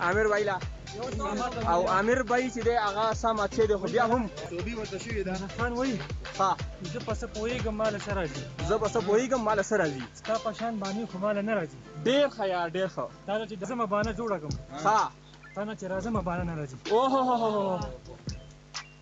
عامر بای لا او عامر بای چې دی هغه سم اچې دی خو بیا هم توبې ورته شوې ده خان وایي ها زه په څه پوهېږم ماله څه راځي زه په څه پوهېږم ماله څه راځي ستا په شان بانې خو ماله نه راځي ډېر ښه یار ډېر ښه تا ته چې د زمه بانه جوړه کړم ها تا نه چې راځمه بانه نه راځي اوهوهوهو